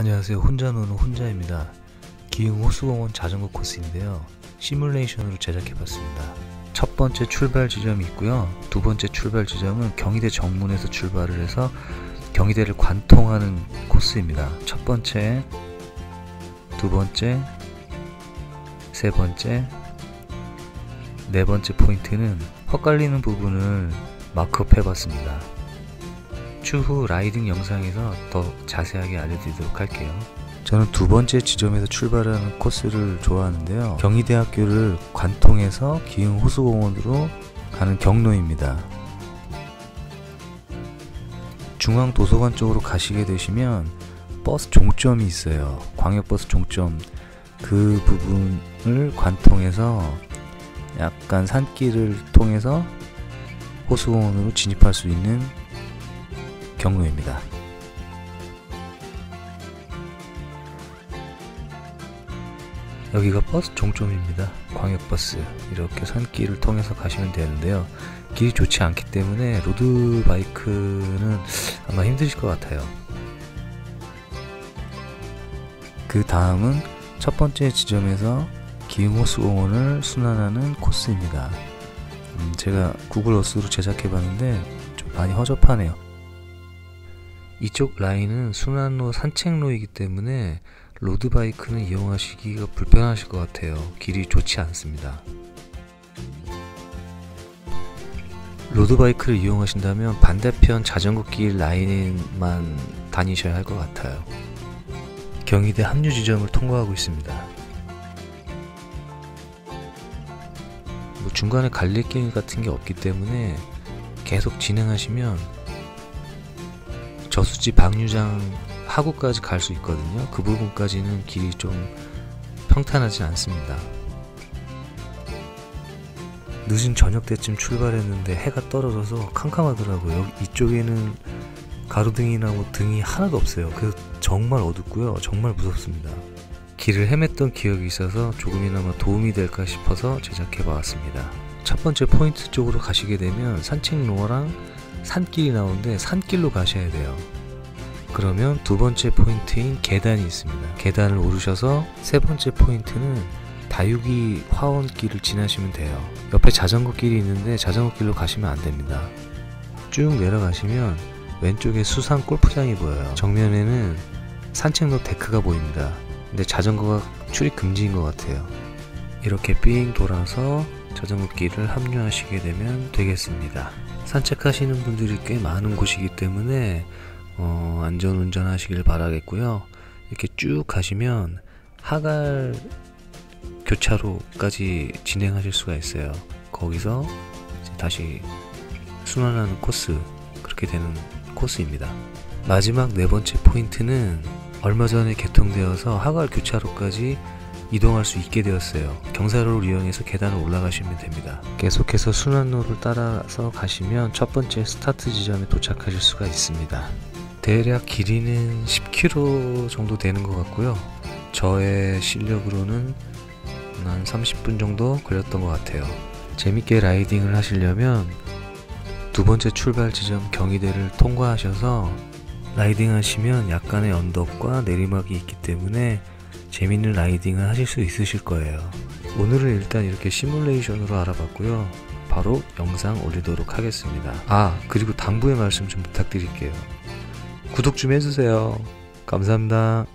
안녕하세요. 혼자 노는 혼자입니다. 기흥 호수공원 자전거 코스인데요. 시뮬레이션으로 제작해봤습니다. 첫 번째 출발 지점이 있고요. 두 번째 출발 지점은 경희대 정문에서 출발을 해서 경희대를 관통하는 코스입니다. 첫 번째, 두 번째, 세 번째, 네 번째 포인트는 헛갈리는 부분을 마크업 해봤습니다. 추후 라이딩 영상에서 더 자세하게 알려드리도록 할게요. 저는 두 번째 지점에서 출발하는 코스를 좋아하는데요. 경희대학교를 관통해서 기흥 호수공원으로 가는 경로입니다. 중앙도서관 쪽으로 가시게 되시면 버스 종점이 있어요. 광역버스 종점 그 부분을 관통해서 약간 산길을 통해서 호수공원으로 진입할 수 있는 경로입니다. 여기가 버스 종점입니다. 광역버스 이렇게 산길을 통해서 가시면 되는데요. 길이 좋지 않기 때문에 로드바이크는 아마 힘드실 것 같아요. 그 다음은 첫 번째 지점에서 기흥호수 공원을 순환하는 코스입니다. 음, 제가 구글 어스로 제작해 봤는데 좀 많이 허접하네요. 이쪽 라인은 순환로 산책로이기 때문에 로드바이크는 이용하시기가 불편하실 것 같아요. 길이 좋지 않습니다. 로드바이크를 이용하신다면 반대편 자전거 길 라인만 다니셔야 할 것 같아요. 경희대 합류 지점을 통과하고 있습니다. 뭐 중간에 갈래길 같은 게 없기 때문에 계속 진행하시면 저수지 방류장 하구까지 갈 수 있거든요. 그 부분까지는 길이 좀 평탄하지 않습니다. 늦은 저녁 때쯤 출발했는데 해가 떨어져서 캄캄하더라고요. 이쪽에는 가로등이나 뭐 등이 하나도 없어요. 그래서 정말 어둡고요. 정말 무섭습니다. 길을 헤맸던 기억이 있어서 조금이나마 도움이 될까 싶어서 제작해 보았습니다. 첫 번째 포인트 쪽으로 가시게 되면 산책로랑 산길이 나오는데 산길로 가셔야 돼요. 그러면 두 번째 포인트인 계단이 있습니다. 계단을 오르셔서 세 번째 포인트는 다육이 화원길을 지나시면 돼요. 옆에 자전거 길이 있는데 자전거 길로 가시면 안 됩니다. 쭉 내려가시면 왼쪽에 수상 골프장이 보여요. 정면에는 산책로 데크가 보입니다. 근데 자전거가 출입 금지인 것 같아요. 이렇게 삥 돌아서 자전거 길을 합류하시게 되면 되겠습니다. 산책하시는 분들이 꽤 많은 곳이기 때문에 어, 안전운전 하시길 바라겠고요. 이렇게 쭉 가시면 하갈 교차로까지 진행하실 수가 있어요. 거기서 다시 순환하는 코스 그렇게 되는 코스입니다. 마지막 네 번째 포인트는 얼마 전에 개통되어서 하갈 교차로까지 이동할 수 있게 되었어요. 경사로를 이용해서 계단을 올라가시면 됩니다. 계속해서 순환로를 따라서 가시면 첫 번째 스타트 지점에 도착하실 수가 있습니다. 대략 길이는 10km 정도 되는 것 같고요. 저의 실력으로는 한 30분 정도 걸렸던 것 같아요. 재밌게 라이딩을 하시려면 두 번째 출발 지점 경희대를 통과하셔서 라이딩 하시면 약간의 언덕과 내리막이 있기 때문에 재밌는 라이딩을 하실 수 있으실 거예요. 오늘은 일단 이렇게 시뮬레이션으로 알아봤고요. 바로 영상 올리도록 하겠습니다. 아, 그리고 당부의 말씀 좀 부탁드릴게요. 구독 좀 해주세요. 감사합니다.